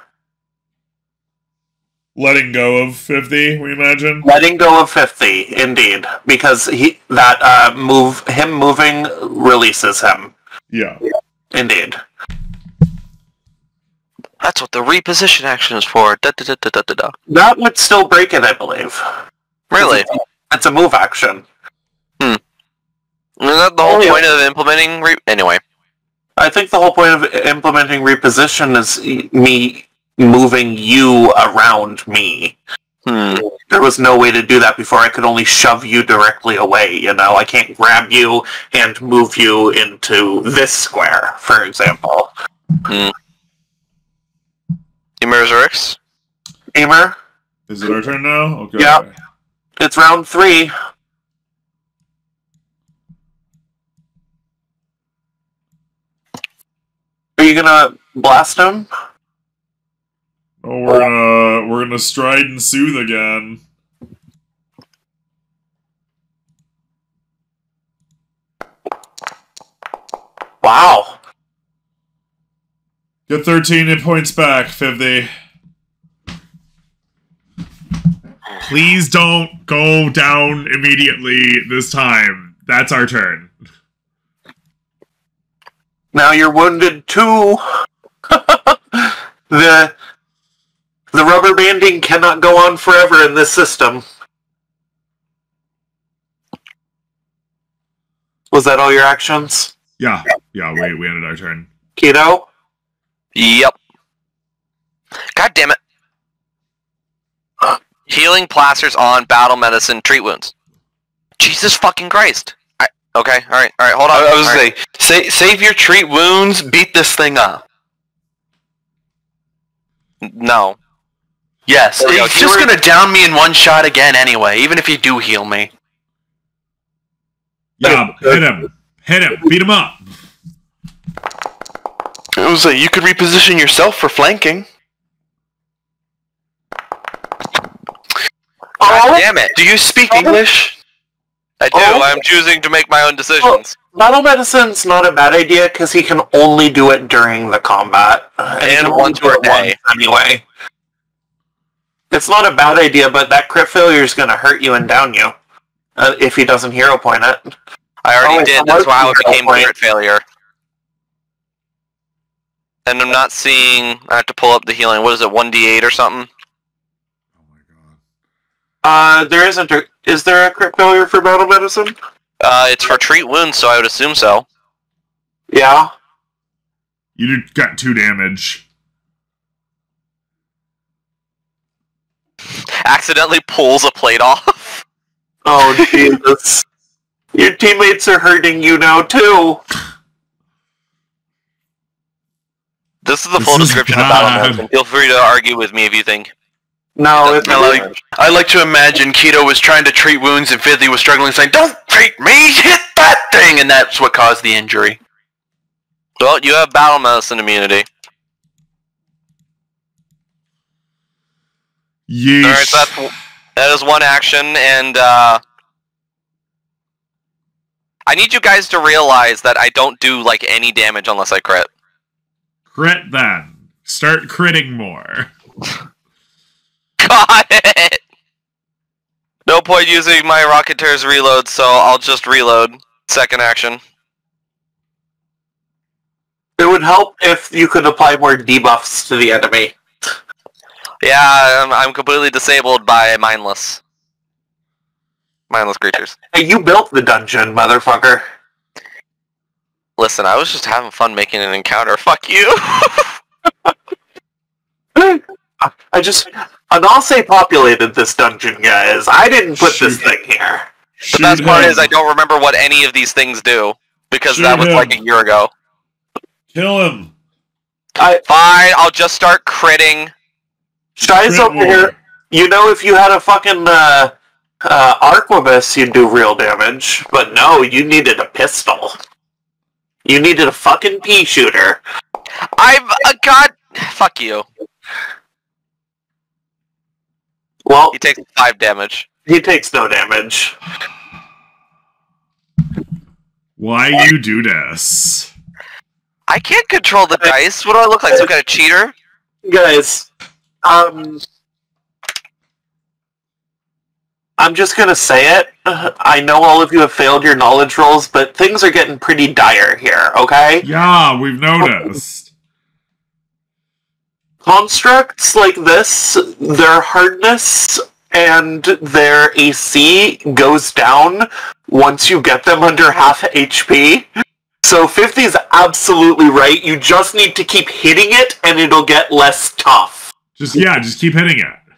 Letting go of 50, we imagine? Letting go of fifty, indeed. Because he that uh move him moving releases him. Yeah. Indeed. That's what the reposition action is for. Da, da, da, da, da, da, da. That would still break it, I believe. Really? It's a move action. Hmm. Isn't that the whole yeah. point of implementing re- Anyway. I think the whole point of implementing reposition is me moving you around me. Hmm. There was no way to do that before. I could only shove you directly away, you know? I can't grab you and move you into this square, for example. Ymerzurix? Aimer, Is it our turn now? Okay. Yeah. it's round three. Are you gonna blast him? Oh, we're gonna we're gonna stride and soothe again. Wow. Get 13 hit points back, 50. Please don't go down immediately this time. That's our turn. Now you're wounded too. the the rubber banding cannot go on forever in this system. Was that all your actions? Yeah, yeah, we, we ended our turn. Kito? Yep. God damn it. Healing plasters on battle medicine treat wounds. Jesus fucking Christ. I, okay, alright, alright, hold on. I, I was gonna right. say, sa- save your treat wounds, beat this thing up. No. Yes, he's go. just gonna down me in one shot again anyway, even if you do heal me. Yeah, hit him. Hit him. Beat him up. I was like, you could reposition yourself for flanking. God oh. damn it. Do you speak oh. English? I do. Oh. I'm choosing to make my own decisions. Oh, Battle medicine's not a bad idea because he can only do it during the combat. And, And once per day. once anyway. It's not a bad idea, but that crit failure is going to hurt you and down you uh, if he doesn't hero point it. I already Oh, did. it That's was why it your became point. crit failure. And I'm not seeing. I have to pull up the healing. What is it? One d8 or something? Oh my god. Uh, there isn't. A, is there a crit failure for battle medicine? Uh, it's for treat wounds, so I would assume so. Yeah. You did, got two damage. Accidentally pulls a plate off. Oh Jesus! Your teammates are hurting you now too. This is the This full is description of bad. battle medicine. Feel free to argue with me if you think. No, it's I like, I like to imagine Kito was trying to treat wounds and Fidley was struggling, saying, "Don't treat me, hit that thing," and that's what caused the injury. Well, you have battle medicine immunity. Yeesh. Alright, so that's, that is one action, and uh, I need you guys to realize that I don't do like any damage unless I crit. Crit then. Start critting more. Got it. No point using my Raconteur's reload, so I'll just reload. Second action. It would help if you could apply more debuffs to the enemy. Yeah, I'm, I'm completely disabled by mindless. Mindless creatures. Hey, you built the dungeon, motherfucker. Listen, I was just having fun making an encounter. Fuck you. I just Anase populated this dungeon, guys. I didn't put this thing here. the best part him. is I don't remember what any of these things do because Shoot that was him. like a year ago. Kill him. Fine, I'll just start critting. Shy's over more. here. You know, if you had a fucking uh, uh, Arquebus, you'd do real damage. But no, you needed a pistol. You needed a fucking pea shooter. I've uh, God. Fuck you. Well, He takes five damage. he takes no damage. Why you do this? I can't control the dice. What do I look like? Some kind of cheater? Guys, um, I'm just gonna say it. I know all of you have failed your knowledge rolls, but things are getting pretty dire here, okay? Yeah, we've noticed. constructs like this, their hardness and their AC goes down once you get them under half HP. So 50 is absolutely right. You just need to keep hitting it and it'll get less tough. Just yeah, just keep hitting it.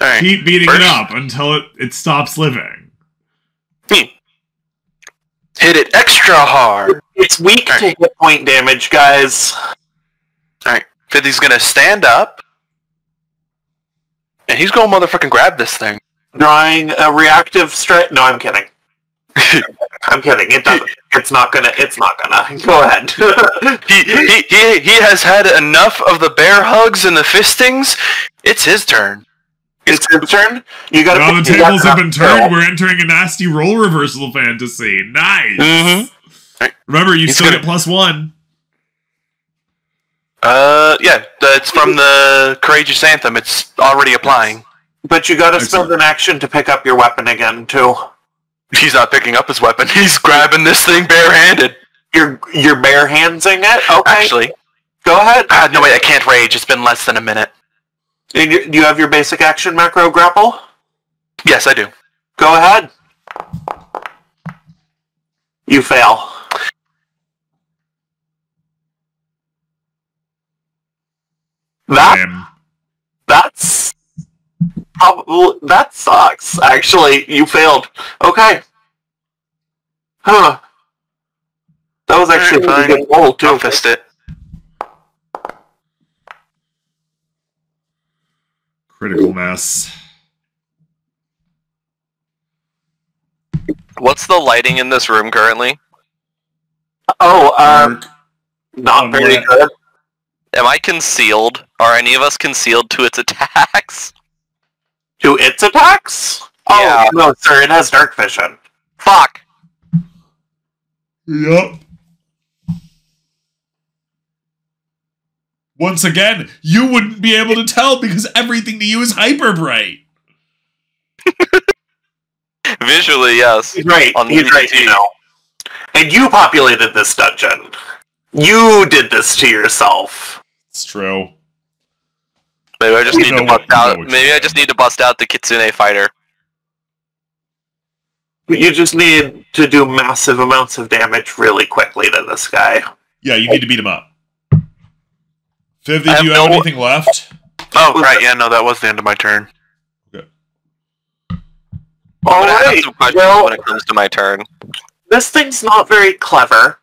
Alright. Keep beating it up until it, it stops living. Hmm. Hit it extra hard. It's weak to hit point damage, guys. Alright. 50's gonna stand up. And he's gonna motherfucking grab this thing. Drawing a reactive strike. No, I'm kidding. I'm kidding. It doesn't. It's not gonna. It's not gonna. Go ahead. He, he, he, he has had enough of the bear hugs and the fistings. It's his turn. it's his turn. You gotta. Now the you tables gotta- have been turned. We're entering a nasty role reversal fantasy. Nice. Mhm. Remember, you He's still gonna- get plus one. Uh, yeah, it's from the Courageous Anthem. It's already applying. But you gotta Excellent. spend an action to pick up your weapon again too. He's not picking up his weapon. He's grabbing this thing barehanded. You're you're bare handsing it. Okay, Actually, go ahead. ah, no wait, I can't rage. It's been less than a minute. And you- Do you have your basic action macro grapple? Yes, I do. Go ahead. You fail. That Damn. that's probably that sucks. Actually, you failed. Okay. Huh. That was actually a Alright, pretty good roll too. Don't fist it. Critical mass. What's the lighting in this room currently? Oh, um, Dark. not very Unlit. good. Am I concealed? Are any of us concealed to its attacks? To its attacks? Oh Yeah. no, sir, it has dark vision. Fuck! Yep. Once again, you wouldn't be able to tell because everything to you is hyper bright. Visually, yes. He's right. On He's right. You know. And you populated this dungeon. You did this to yourself. It's true. Maybe I just We need to bust out. Maybe I just need to bust out the Kitsune fighter. But you just need to do massive amounts of damage really quickly to this guy. Yeah, you need to beat him up. Fivthee, I do you have have no- anything left? Oh, right, yeah, no, that was the end of my turn. All But I have right. some questions Well, when it comes to my turn. this thing's not very clever.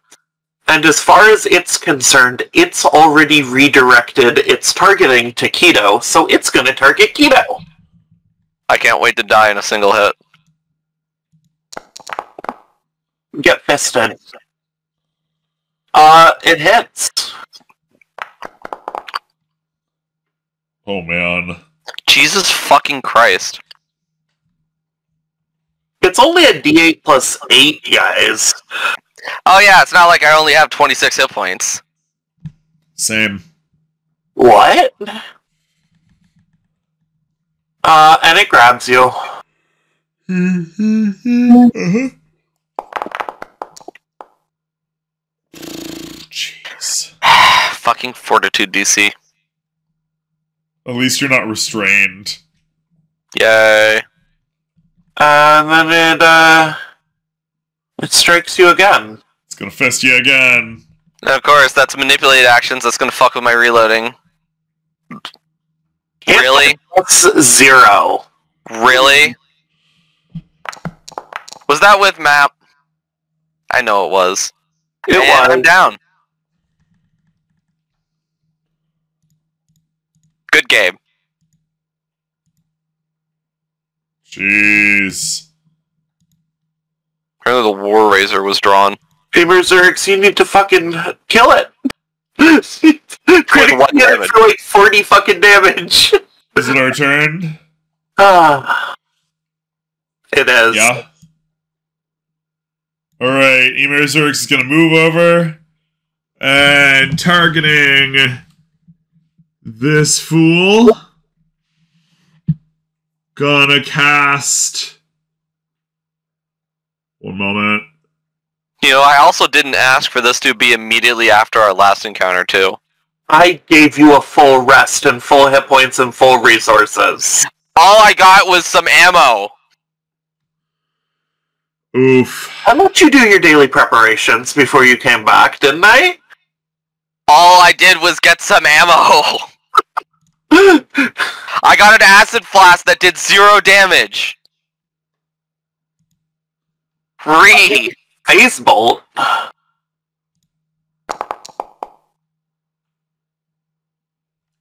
And as far as it's concerned, it's already redirected its targeting to Kito, so it's going to target Kito. I can't wait to die in a single hit. Get fisted. Uh, it hits. Oh man. Jesus fucking Christ. It's it's only a D8 plus 8, guys. Oh yeah, it's not like I only have 26 hit points. Same. What? Uh, and it grabs you. Uh-huh. Jeez. Fucking fortitude DC. At least you're not restrained. Yay. And then it, uh, it strikes you again. It's gonna fist you again. And of course, that's manipulated actions. That's gonna fuck with my reloading. Hit Really? That's zero. Really? Was that with map? I know it was. It and I'm down. Good game. Jeez. Apparently the War Razor was drawn. Femur Zerx, you need to fucking kill it. Critically what hit damage? for like 40 fucking damage. Is it our turn? Ah. it is. Yeah. Alright, Ymerzurix is gonna move over and targeting this fool. Gonna cast. One moment. You know, I also didn't ask for this to be immediately after our last encounter, too. I gave you a full rest and full hit points and full resources. All I got was some ammo. Oof. I let you do your daily preparations before you came back, didn't I? All I did was get some ammo. I got an acid flask that did zero damage. Free. Ice Bolt.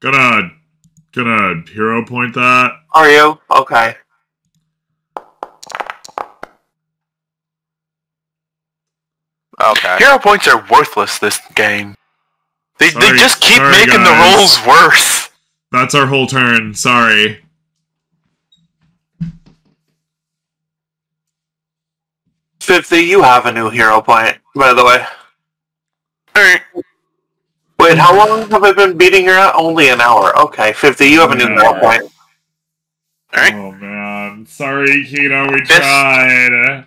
Gonna. Gonna hero point that. Are you? Okay. Okay. Hero points are worthless this game. They, they just keep sorry, making the guys. rolls worse. That's our whole turn. Sorry. Fifty, you have a new hero point, by the way. Alright. Wait, how long have I been beating her at? Only an hour. Okay, 50, you have a new hero Yeah. point. Alright. Oh man. Sorry, Kino, we This- tried.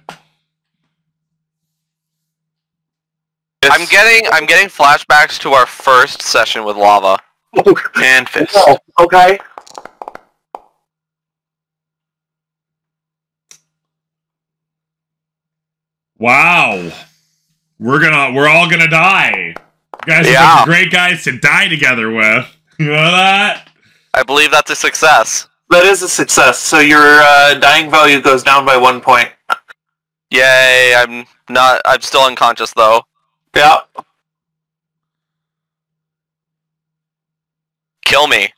I'm getting I'm getting flashbacks to our first session with lava. Oh, and fist. Oh, okay. Wow. We're gonna we're all gonna die. You guys are Yeah. of great guys to die together with. You know that? I believe that's a success. That is a success, so your uh, dying value goes down by one point. Yay! I'm not. I'm still unconscious though. Yeah. Kill me.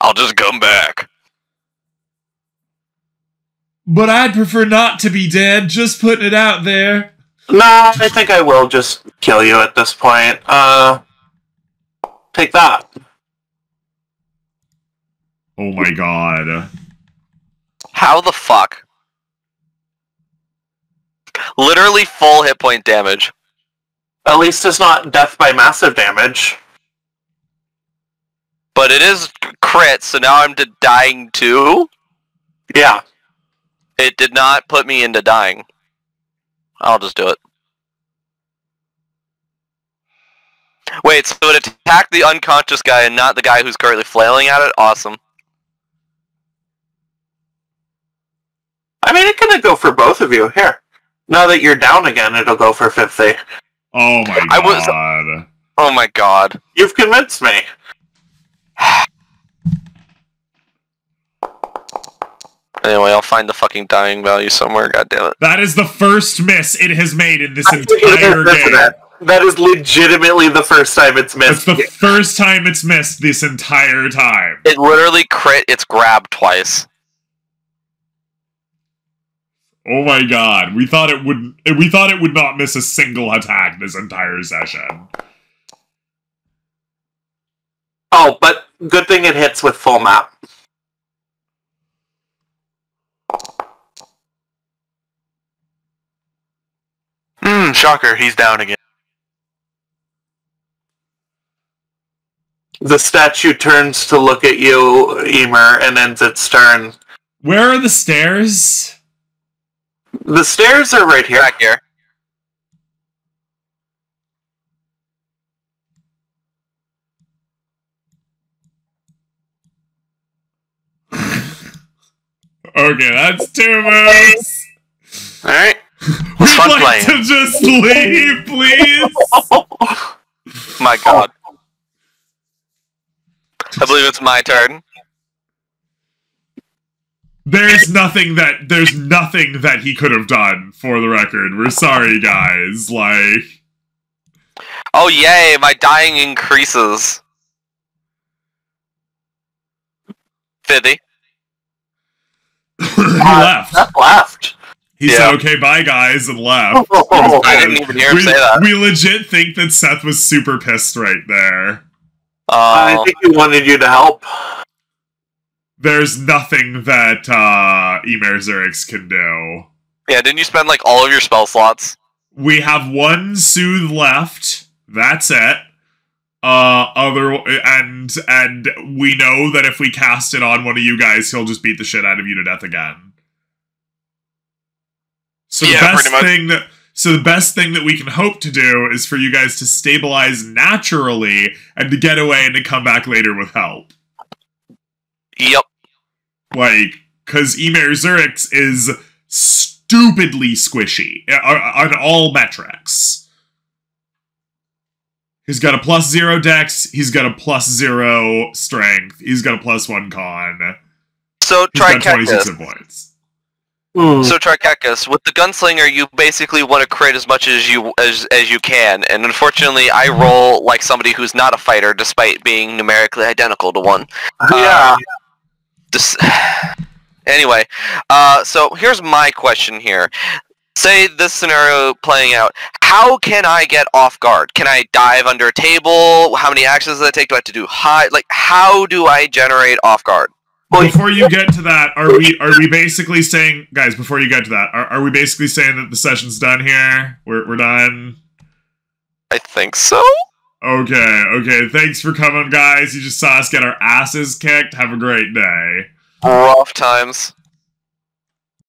I'll just come back. But I'd prefer not to be dead, just putting it out there. Nah, I think I will just kill you at this point. Uh, take that. Oh my god. How the fuck? Literally full hit point damage. At least it's not death by massive damage. But it is crit, so now I'm to dying too? Yeah. It did not put me into dying. I'll just do it. Wait, so it attacked the unconscious guy and not the guy who's currently flailing at it? Awesome. I mean, it can go for both of you. Here. Now that you're down again, it'll go for 50. Oh my I was- god. Oh my god. You've convinced me. Anyway, I'll find the fucking dying value somewhere, god damn it. That is the first miss it has made in this I entire game. it? That is legitimately the first time it's missed. It's the first time it's missed this entire time. It literally crit its grab twice. Oh my god. We thought it would we thought it would not miss a single attack this entire session. Oh, but good thing it hits with full map. Shocker, he's down again. The statue turns to look at you, Emer, and ends its turn. Where are the stairs? The stairs are right here. Back here. Okay, that's two moves. We'd like playing. to just leave, please. My god. I believe it's my turn. There's nothing that there's nothing that he could have done. For the record, we're sorry, guys. Like, Oh yay, my dying increases. 50. he uh, left. That left. He Yeah. said, "Okay, bye, guys," and left. I didn't even hear him we, say that. we legit think that Seth was super pissed right there. I Oh, think he wanted you to help. There's nothing that uh Ymerzurix can do. yeah, didn't you spend like all of your spell slots? We have one soothe left. That's it. Uh, other and and we know that if we cast it on one of you guys, he'll just beat the shit out of you to death again. So the best thing that so the best thing that we can hope to do is for you guys to stabilize naturally and to get away and to come back later with help. Yep. Like, because Ymerzurix is stupidly squishy uh, on all metrics. He's got a plus zero dex, he's got a plus zero strength, he's got a plus one con, So he's got 26 points. Hmm. So Trichecus, with the gunslinger, you basically want to create as much as you as as you can, and unfortunately, I roll like somebody who's not a fighter, despite being numerically identical to one. yeah. Dis- anyway, uh, so here's my question here. Say this scenario playing out. How can I get off guard? Can I dive under a table? How many actions does that take? Do I have to do high? Like, how do I generate off guard? Well, Before you get to that, are we are we basically saying, guys? Before you get to that, are, are we basically saying that the session's done here? We're we're done. I think so. Okay, okay. Thanks for coming, guys. You just saw us get our asses kicked. Have a great day. Rough times.